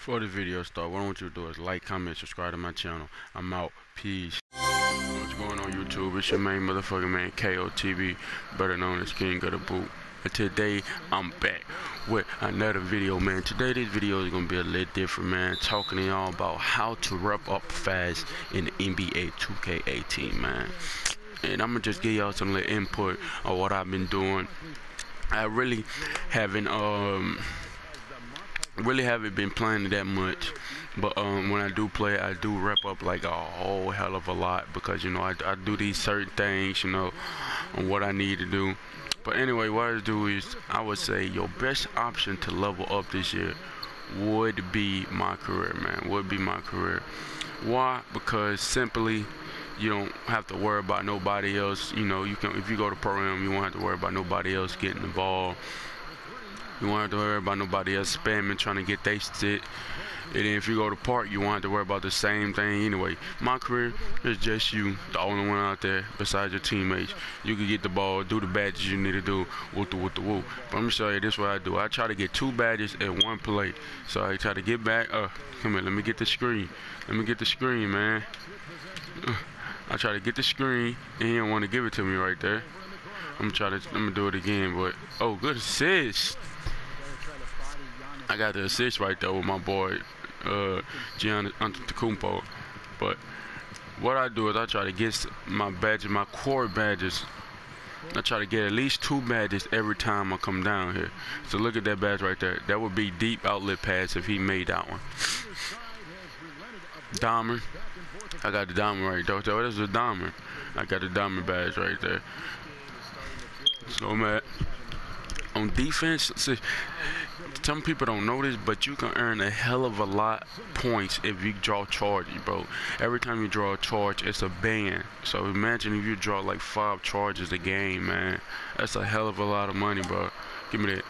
Before the video start, what I want you to do is like, comment, subscribe to my channel. I'm out. Peace. What's going on YouTube? It's your main motherfucking man, KOTV, better known as King of the Boot. And today, I'm back with another video, man. Today, this video is going to be a little different, man. Talking to y'all about how to rep up fast in NBA 2K18, man. And I'm going to just give y'all some little input on what I've been doing. I really haven't, um really haven't been playing that much but um, when I do play I do rep up like a whole hell of a lot because you know I, I do these certain things you know on what I need to do. But anyway what I do is I would say your best option to level up this year would be my career man would be my career. Why? Because simply you don't have to worry about nobody else. You know you can if you go to program you won't have to worry about nobody else getting involved you won't have to worry about nobody else spamming trying to get they shit. And then if you go to park, you won't have to worry about the same thing anyway. My career is just you, the only one out there besides your teammates. You can get the ball, do the badges you need to do, whoop the whoop the. But I'm gonna show you this what I do. I try to get two badges at one play. So I try to get back. Uh, come here, let me get the screen. Let me get the screen, man. I try to get the screen, and he don't want to give it to me right there. I'm gonna try to. I'm gonna do it again, but oh, good assist. I got the assist right there with my boy uh, Gian Antetokounmpo. But what I do is I try to get my badges, my core badges. I try to get at least two badges every time I come down here. So look at that badge right there. That would be deep outlet pass if he made that one. Diamond. I got the diamond right there. So that's a diamond. I got the diamond badge right there. So man, on defense, see, some people don't know this, but you can earn a hell of a lot points if you draw charges, bro. Every time you draw a charge, it's a ban. So imagine if you draw like five charges a game, man. That's a hell of a lot of money, bro. Give me that.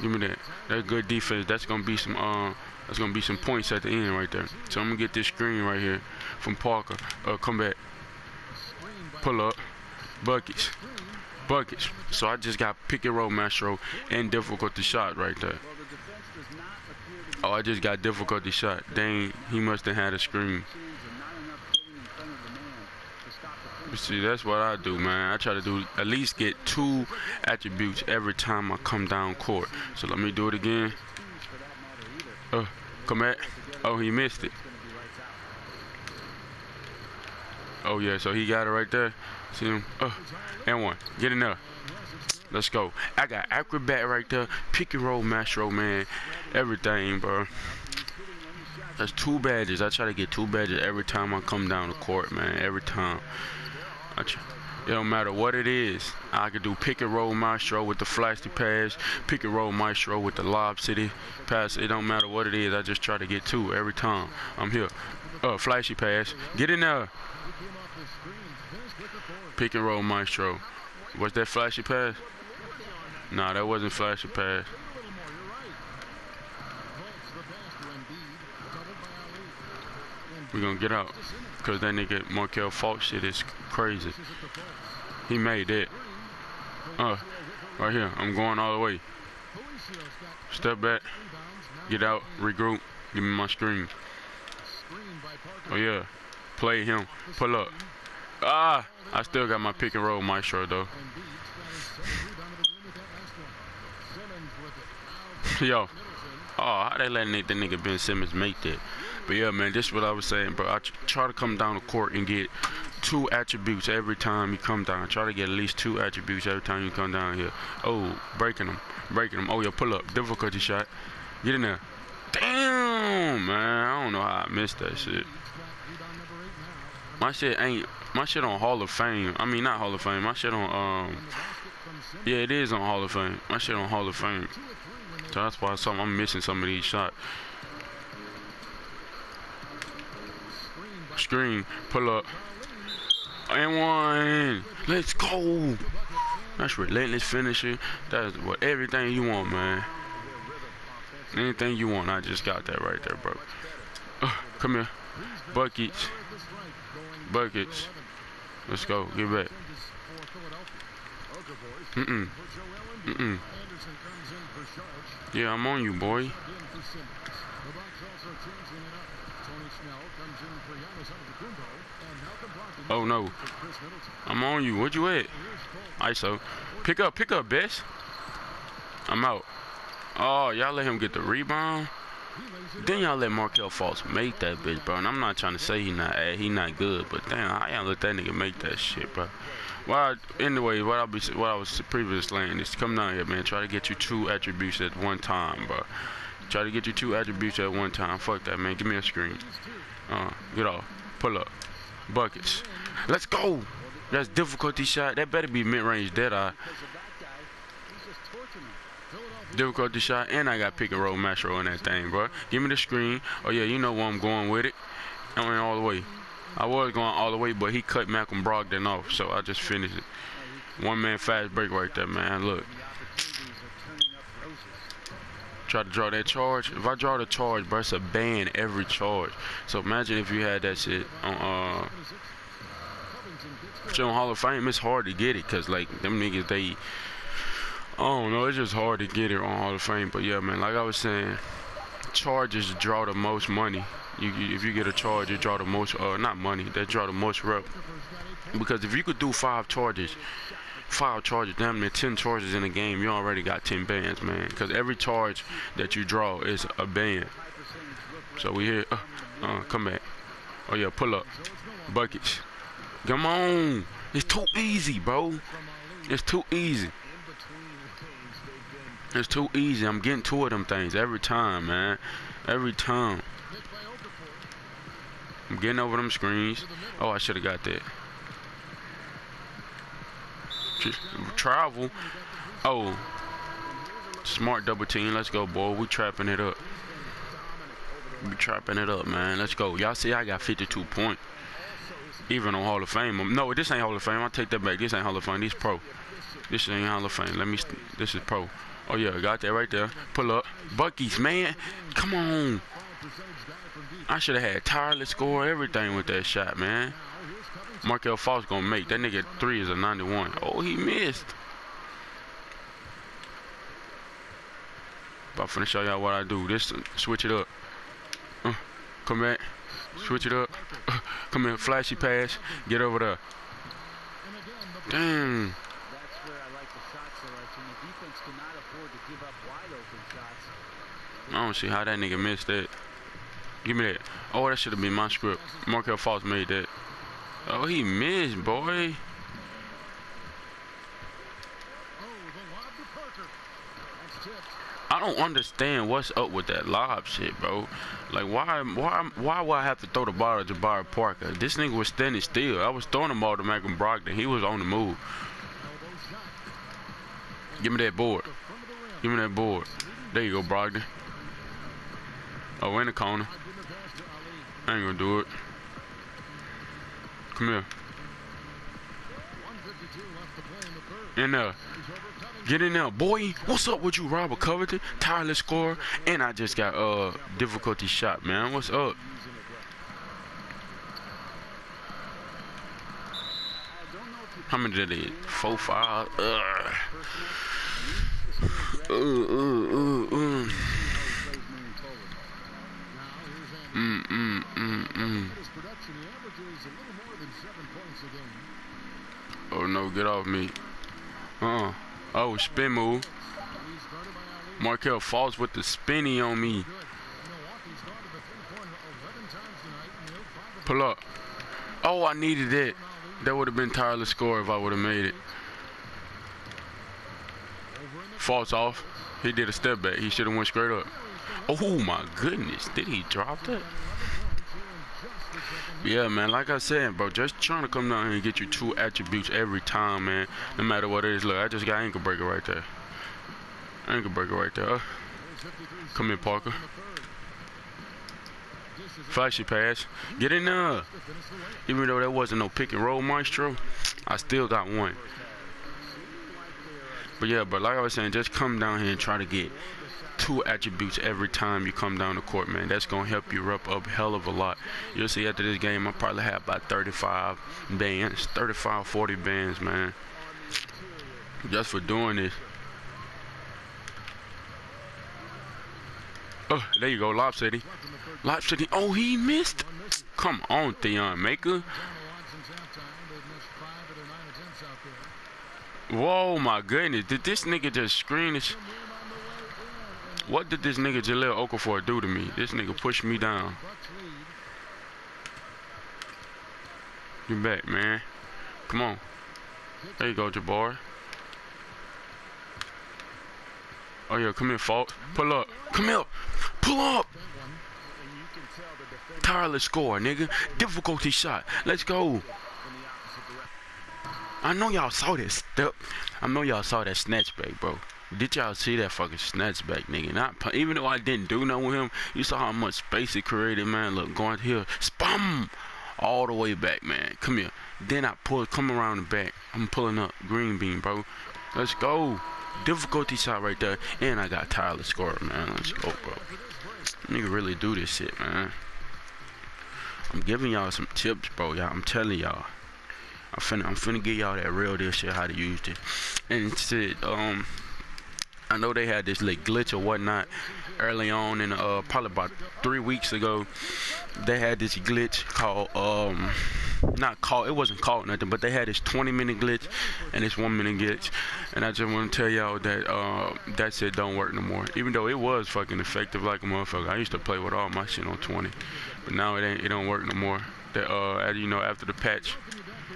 Give me that. That good defense. That's gonna be some uh that's gonna be some points at the end right there. So I'm gonna get this screen right here from Parker. Uh come back. Pull up. Buckets buckets. So I just got pick and roll maestro and difficulty shot right there. Oh, I just got difficulty shot. Dang, he must have had a screen. See, that's what I do, man. I try to do at least get two attributes every time I come down court. So let me do it again. Uh, come back. Oh, he missed it. Oh yeah, so he got it right there. See him? Uh, and one. Get enough. Let's go. I got acrobat right there. Pick and roll, maestro, man. Everything, bro. That's two badges. I try to get two badges every time I come down the court, man. Every time. it don't matter what it is. I can do pick and roll maestro with the flashy pass, pick and roll maestro with the lob city pass. It don't matter what it is. I just try to get two every time. I'm here. Uh, flashy pass. Get in there. Pick and roll maestro. Was that flashy pass? Nah, that wasn't flashy pass. We're gonna get out. Cause that nigga Markelle Fultz shit is crazy. He made it. Uh, right here. I'm going all the way. Step back. Get out. Regroup. Give me my screen. Oh yeah. Play him. Pull up. Ah! I still got my pick and roll my maestro though. Yo. Oh, how they letting the nigga Ben Simmons make that? But yeah, man, this is what I was saying, bro. I try to come down the court and get two attributes every time you come down. Try to get at least two attributes every time you come down here. Oh, breaking them. Breaking them. Oh, yeah, pull up. Difficulty shot. Get in there. Damn, man. I don't know how I missed that shit. My shit ain't my shit on Hall of Fame. I mean not Hall of Fame. My shit on um Yeah, it is on Hall of Fame. My shit on Hall of Fame. So that's why some I'm missing some of these shots. Screen, pull up. And one. Let's go. That's relentless finishing. That's what everything you want, man. Anything you want, I just got that right there, bro. Uh, come here. Buckets. Buckets. Let's go. Get back. Mm-mm. Mm-mm. Yeah, I'm on you, boy. Oh no. I'm on you. Where'd you at? ISO. Pick up, pick up, best. I'm out. Oh, y'all let him get the rebound. Then y'all let Markelle Fultz make that bitch, bro. And I'm not trying to say he not he not good, but damn, how y'all let that nigga make that shit, bro? Well, anyway, what I what I was previously saying is come down here, man. Try to get you two attributes at one time, bro. Try to get you two attributes at one time. Fuck that, man. Give me a screen. Uh, get off. Pull up. Buckets. Let's go. That's difficulty shot. That better be mid-range dead eye. Difficulty shot, and I got pick and roll, roll in that thing, bro. Give me the screen. Oh yeah, you know where I'm going with it. I went all the way. I was going all the way, but he cut Malcolm Brogdon off, so I just finished it. One man fast break right there, man. Look. Try to draw that charge. If I draw the charge, bro, it's a ban every charge. So imagine if you had that shit on uh on Hall of Fame. It's hard to get it, cause like them niggas they I don't know. It's just hard to get it on Hall of Fame. But yeah, man, like I was saying, charges draw the most money. You, you, if you get a charge, you draw the most, uh, not money, they draw the most rep. Because if you could do five charges, five charges, damn near 10 charges in a game, you already got 10 bands, man. Because every charge that you draw is a band. So we here, uh, uh, come back. Oh yeah, pull up. Buckets. Come on. It's too easy, bro. It's too easy. It's too easy. I'm getting two of them things every time, man. Every time. I'm getting over them screens. Oh, I should have got that. Just travel. Oh. Smart double team. Let's go, boy. We trapping it up. We trapping it up, man. Let's go. Y'all see I got 52 points. Even on Hall of Fame. No, this ain't Hall of Fame. I'll take that back. This ain't Hall of Fame. This pro. This ain't Hall of Fame. Let me. This is pro. Oh yeah, got that right there. Pull up. Bucky's, man. Come on. I should have had tireless score, everything with that shot, man. Markelle Fultz gonna make. That nigga three is a 91. Oh, he missed. About finna show y'all what I do. This switch it up. Uh, come back. Switch it up. Uh, come in, Flashy pass. Get over there. Damn. I don't see how that nigga missed that. Give me that. Oh, that should have been my script. Markelle Fultz made that. Oh, he missed, boy. I don't understand what's up with that lob shit, bro. Like, why, why, why would I have to throw the ball to Jabari Parker? This nigga was standing still. I was throwing the ball to Malcolm Brogdon. He was on the move. Give me that board. Give me that board. There you go, Brogdon. Oh, in the corner. I ain't gonna do it. Come here. In there. Get in there, boy. What's up with you, Robert Covington? Tireless score. And I just got uh difficulty shot, man. What's up? How many did it? Four, five. Ugh. Uh, uh, uh, uh. Mm, mm, mm, mm. Oh no, get off me. Uh-uh. Oh, spin move. Markelle Fultz with the spinny on me. Pull up. Oh, I needed it. That would have been tireless score if I would have made it. Falls off. He did a step back. He should have went straight up. Oh my goodness, did he drop that? Yeah, man, like I said, bro, just trying to come down here and get you two attributes every time, man. No matter what it is. Look, I just got ankle breaker right there. Ankle breaker right there. Come here, Parker. Flashy pass. Get in there. Even though that wasn't no pick and roll maestro, I still got one. But yeah, but like I was saying, just come down here and try to get two attributes every time you come down the court, man. That's going to help you rep up hell of a lot. You'll see after this game, I probably have about 35 bands, 35, 40 bands, man. Just for doing this. Oh, there you go, Lob City. Lob City. Oh, he missed. Come on, Thon Maker. Whoa, my goodness. Did this nigga just screen this? What did this nigga Jahlil Okafor do to me? This nigga pushed me down. Get back, man. Come on. There you go, Jabbar. Oh, yeah, come here, Fault. Pull up. Come here. Pull up. Tireless score, nigga. Difficulty shot. Let's go. I know y'all saw that step. I know y'all saw that snatch back, bro. Did y'all see that fucking snatch back, nigga? Not even though I didn't do nothing with him, you saw how much space he created, man. Look, going here, spam all the way back, man. Come here. Then I pull, come around the back. I'm pulling up green bean, bro. Let's go. Difficulty shot right there, and I got tireless score, man. Let's go, bro. Nigga really do this shit, man. I'm giving y'all some tips, bro. Y'all, I'm telling y'all. I'm finna, I'm finna get y'all that real deal shit how to use it. And shit, um, I know they had this like glitch or whatnot early on in uh probably about three weeks ago. They had this glitch called um not called it wasn't called nothing, but they had this 20 minute glitch and this one minute glitch. And I just want to tell y'all that uh that shit don't work no more. Even though it was fucking effective like a motherfucker. I used to play with all my shit on 20, but now it ain't it don't work no more. That uh as you know after the patch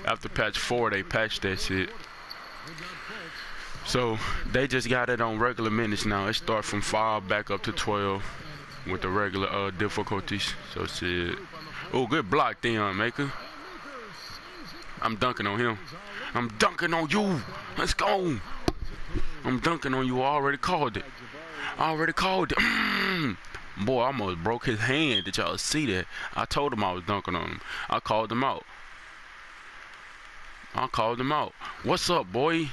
after patch four they patched that shit. So they just got it on regular minutes now. It start from five back up to 12 with the regular uh, difficulties. So shit. Oh, good block, Thon Maker. I'm dunking on him. I'm dunking on you. Let's go. I'm dunking on you. I already called it. I already called it. Mm. Boy, I almost broke his hand. Did y'all see that? I told him I was dunking on him. I called him out. I called him out. What's up, boy?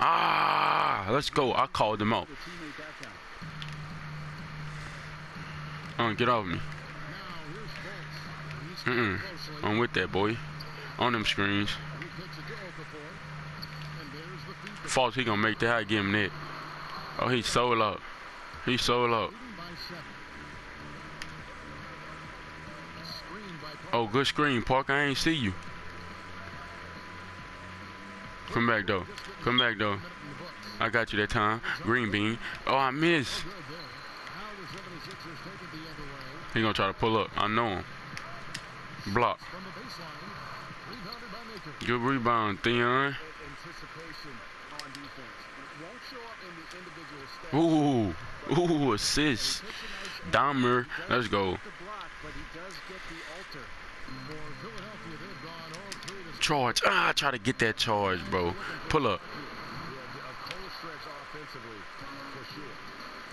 Ah, let's go. I called him out. Oh, get off me. Mm-mm. I'm with that, boy. On them screens. False, he gonna make that. I give him that. Oh, he's sold up. He's sold up. Oh, good screen, Park. I ain't see you. Come back, though. Come back, though. I got you that time. Green bean. Oh, I missed. He gonna try to pull up. I know him. Block. Good rebound, Thon. Ooh. Ooh, assist. dimer. Let's go. Charge. Ah, try to get that charge, bro. Pull up.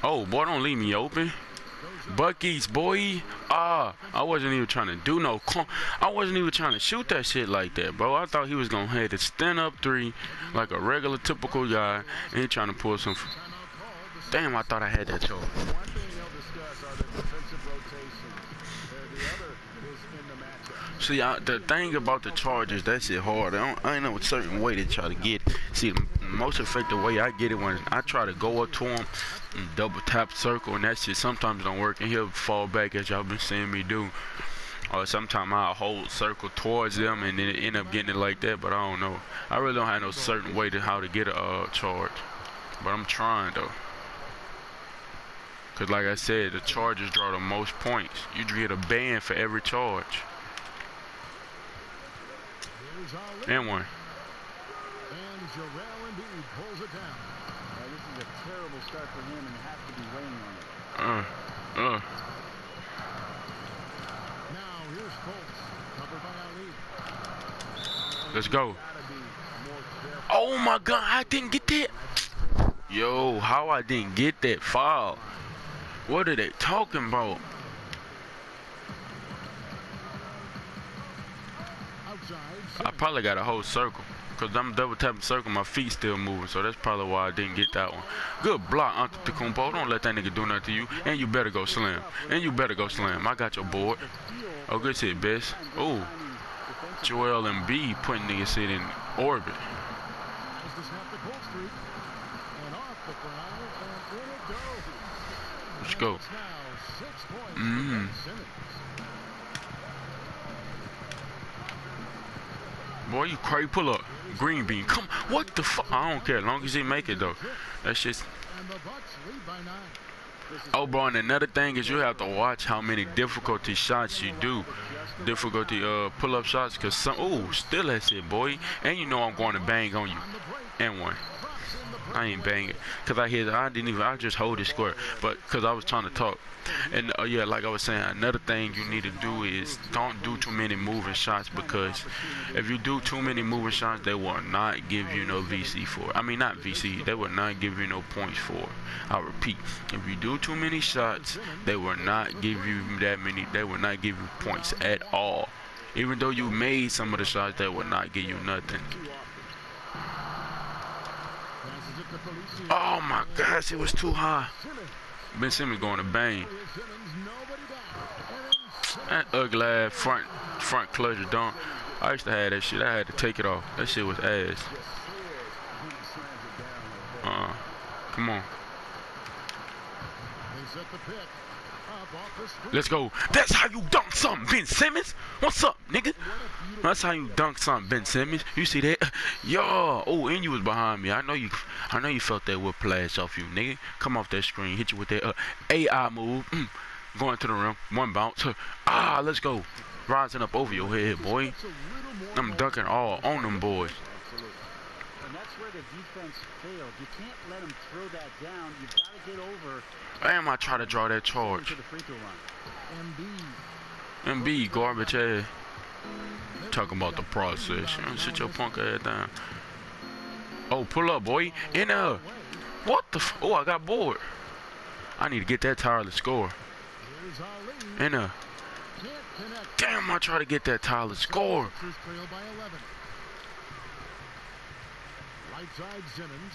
Oh, boy, don't leave me open. Bucky's, boy. Ah, I wasn't even trying to do no. I wasn't even trying to shoot that shit like that, bro. I thought he was gonna hit a stand up three, like a regular typical guy, and he trying to pull some. Damn, I thought I had that charge. See, I, the thing about the Chargers, that shit hard. I, I ain't know a certain way to try to get. See, the most effective way I get it when I try to go up to him and double tap circle, and that shit sometimes don't work, and he'll fall back as y'all been seeing me do. Or sometimes I'll hold circle towards them and then end up getting it like that, but I don't know. I really don't have no certain way to how to get a uh, charge, but I'm trying though. Cause like I said, the Chargers draw the most points. You get a ban for every charge. And one. And Joel Embiid pulls it down. Uh, this is a terrible start for him and has to be weighing on it. Uh, uh. Now here's Fultz, covered by Ali. Let's go. Oh my god, I didn't get that. Yo, how I didn't get that foul. What are they talking about? I probably got a whole circle. Because I'm double tapping circle, my feet still moving. So that's probably why I didn't get that one. Good block, Antetokounmpo. Don't let that nigga do nothing to you. And you better go slam. And you better go slam. I got your board. Oh, good shit, best. Oh. Joel Embiid putting niggas shit in orbit. Let's go. Mm. Boy, you crazy. Pull up. Green bean. Come. What the fuck? I don't care. As long as he make it, though. That's just. Oh, bro, and another thing is you have to watch how many difficulty shots you do. Difficulty uh, pull-up shots, because some... Oh, still that's it, boy. And you know I'm going to bang on you. And one. I ain't banging. Because I hit, I didn't even, I just hold it square. But, because I was trying to talk. And, uh, yeah, like I was saying, another thing you need to do is don't do too many moving shots because if you do too many moving shots, they will not give you no VC for. I mean, not VC, they will not give you no points for. I repeat, if you do too many shots, they will not give you that many, they will not give you points at all. Even though you made some of the shots, they will not give you nothing. Oh my gosh, it was too high. Ben Simmons going to bang. That ugly ass front front clutch dunk. I used to have that shit. I had to take it off. That shit was ass. Uh, -uh. come on. Let's go. That's how you dunk something, Ben Simmons. What's up, nigga? That's how you dunk something, Ben Simmons. You see that? Yo. Oh, and you was behind me. I know you. I know you felt that whiplash off you, nigga. Come off that screen. Hit you with that uh, AI move. Mm. Going to the rim. One bounce. Ah, let's go. Rising up over your head, boy. I'm dunking all on them boys. And the defense failed. You can't let them throw that down. You've got to get over. Damn, I try to draw that charge. To the free throw. Embiid, garbage ass. Talking about the process. You know, sit your punk ass down. Oh, pull up, boy. In there. What the f Oh, I got bored. I need to get that tireless score. In there. Damn, I try to get that tireless score. Right side Simmons.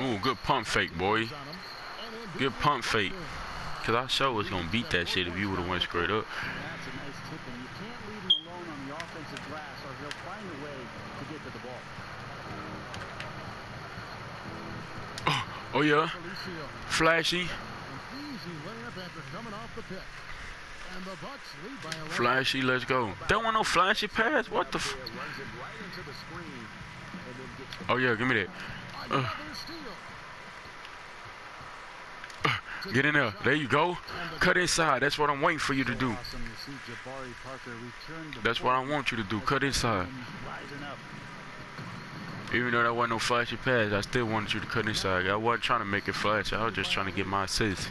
Ooh, good pump fake, boy. Good pump fake. Because I sure was going to beat that shit if you would have went straight up. That's a nice tip, and you can't leave him alone on the offensive glass, or he'll find a way to get to the ball. Oh, oh yeah. Flashy. Flashy, let's go. Don't want no flashy pass. What the? F oh yeah, give me that. Uh. Uh. Get in there. There you go. Cut inside. That's what I'm waiting for you to do. That's what I want you to do. Cut inside. Even though that wasn't no flashy pass, I still wanted you to cut inside. I wasn't trying to make it flashy. I was just trying to get my assist.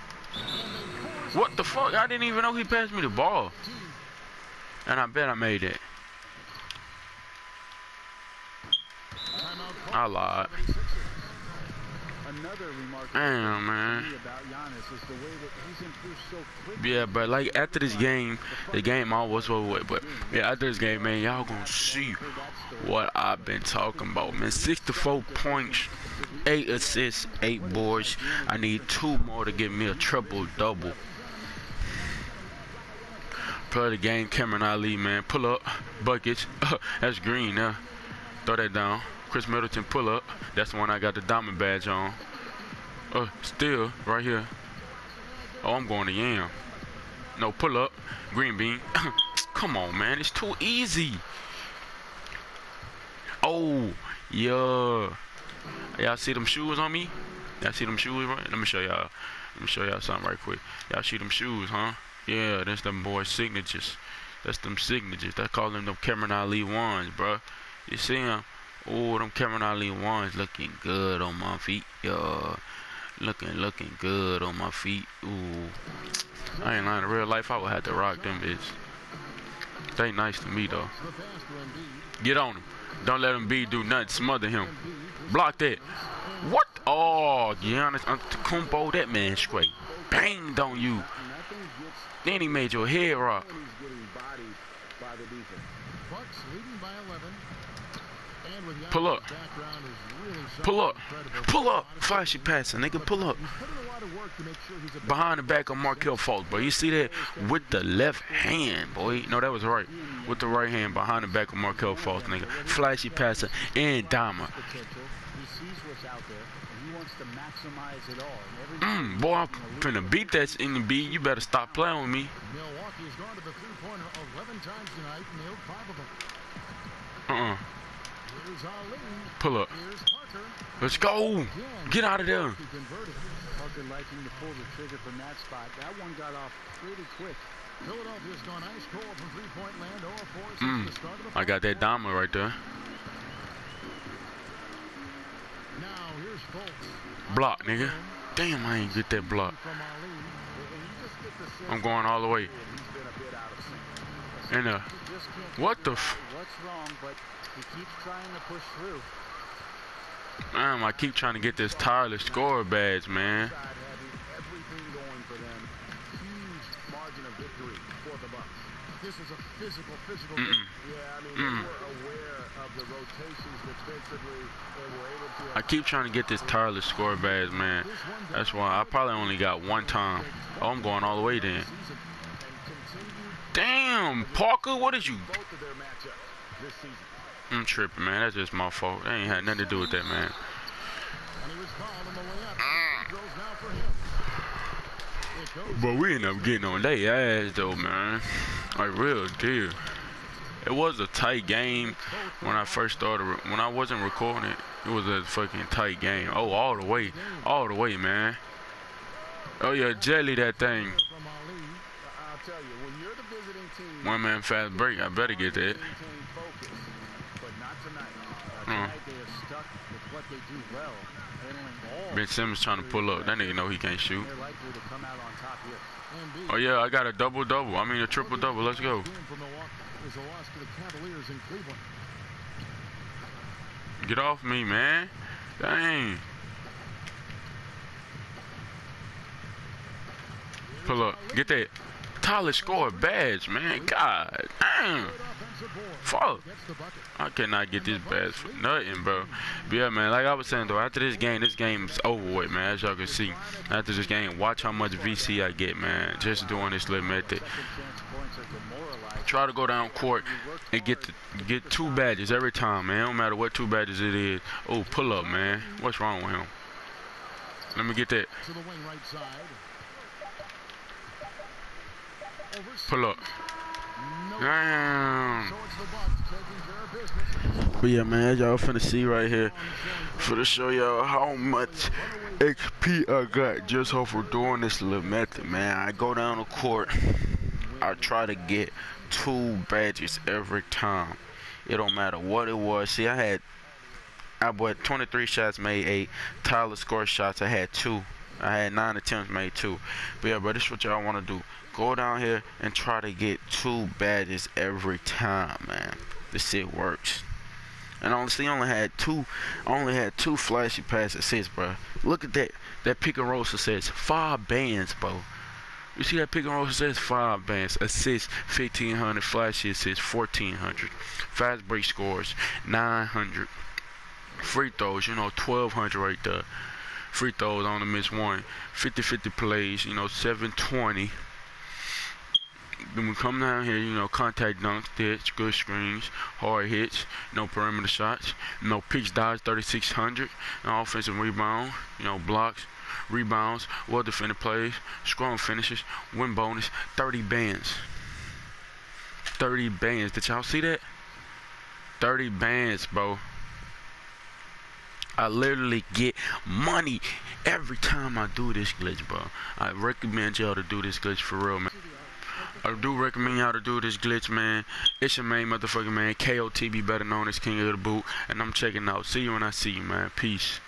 What the fuck? I didn't even know he passed me the ball. And I bet I made it. I lied. Damn, man. Yeah, but like after this game, the game almost over with. But yeah, after this game, man, y'all gonna see what I've been talking about, man. 64 points, 8 assists, 8 boards. I need two more to give me a triple double. Play the game, Cameron Ali, man. Pull up, buckets. That's green now. Throw that down. Khris Middleton pull up. That's the one I got the diamond badge on. Uh, still, right here. Oh, I'm going to Yam. No, pull up. Green bean. Come on, man. It's too easy. Oh, yeah. Y'all see them shoes on me? Y'all see them shoes, right? Let me show y'all. Let me show y'all something right quick. Y'all see them shoes, huh? Yeah, that's them boys' signatures. That's them signatures. They call them them Cameron Ali ones, bro. You see them? Oh, them Cameron Ali ones looking good on my feet, yo. Looking, looking good on my feet. Ooh. I ain't lying. In real life, I would have to rock them bitch. They nice to me, though. Get on him. Don't let him be do nothing. Smother him. Block that. What? Oh, Giannis Antetokounmpo, that man straight banged on you. Then he made your head rock. Pull up. Giannis's background is really Pull up. Pull up. Flashy passing. Nigga, pull up. He's put in a lot of work to make sure he's a Behind the back of Markelle Fultz, bro. You see that? With the left hand, boy. No, that was right. With the right hand behind the back of Markelle Fultz, nigga. Flashy passer and dimer. Potential. He sees what's out there, and he wants to maximize it all. Mm, boy, I'm finna beat that in the beat. You better stop playing with me. Milwaukee has gone to the three-pointer 11 times tonight, nailed five of them. Uh-uh. Pull up. Let's go. Get out of there. Parker liking to pull the trigger from that spot. That one got off pretty quick. Philadelphia's gone ice cold from three-point land, 0 4 Mm. the start of the I got that diamond right there. Now here's Fultz. Block, nigga. Damn, I ain't get that block. From Ali. And you just get the sense I'm going all the way. And uh, He just can't What the f- What's wrong, but he keeps trying to push through. man, I keep trying to get this tireless score badge, man. Everything going for them. Huge margin of victory for the Bucks. This is a physical, physical Mm-mm. Yeah, I mean, Mm. they were aware of the rotations defensively and were able to. I keep trying to get this tireless score badge, man. That's why I probably only got one time. Oh, I'm going all the way then. Season. and continue Damn, Parker, what did you? both of their matchups this season. I'm tripping, man. That's just my fault. That ain't had nothing to do with that, man. And he was fouled on the way up. Mm. Throws now for him. It goes But we end up getting on their ass, though, man. Like, real deal. It was a tight game when I first started. When I wasn't recording it, it was a fucking tight game. Oh, all the way. All the way, man. Oh, yeah, jelly that thing. from Ali. I- I'll tell you, when you're the visiting team, One man fast break. I better get that. Ben Simmons trying to pull up. That nigga know he can't shoot. Oh, yeah, I got a double double. I mean, a triple double. Let's go. Get off me, man. Dang. Pull up. Get that. Tyler scored badge, man. God damn. Fuck. I cannot get this badge for nothing, bro. But yeah, man, like I was saying, though, after this game, this game's over with, man. As y'all can see, after this game, watch how much VC I get, man. Just doing this little method. Try to go down court and get the, get two badges every time, man. No matter what two badges it is. Oh, pull up, man. What's wrong with him? Let me get that. To the wing right side. Over Pull up. Damn. But yeah, man, y'all finna see right here, for to show y'all how much XP I got just off of doing this little method, man. I go down the court, I try to get two badges every time. It don't matter what it was. See, I had, I bought 23 shots, made eight. tireless scored shots, I had two. I had nine attempts, made two. But yeah, bro, this is what y'all want to do. Go down here and try to get two badges every time, man. This shit works. And honestly, only had two. I only had two flashy pass assists, bro. Look at that. That pick and roll success. Five bands, bro. You see that pick and roll success? Five bands. Assists, 1,500. Flashy assists, 1,400. Fast break scores, 900. Free throws, you know, 1,200 right there. Free throws on the miss one. 50-50 plays, you know, 720. Then we come down here, you know, contact dunks, hits, good screens, hard hits, no perimeter shots, no pitch dodge, 3600, no offensive rebound, you know, blocks, rebounds, well defended plays, strong finishes, win bonus, 30 bands. 30 bands. Did y'all see that? 30 bands, bro. I literally get money every time I do this glitch, bro. I recommend y'all to do this glitch for real, man. I do recommend y'all to do this glitch, man. It's your main motherfucking man, KOTB, better known as King of the Boot, and I'm checking out. See you when I see you, man. Peace.